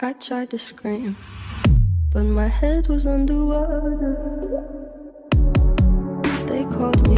I tried to scream, but my head was underwater. They called me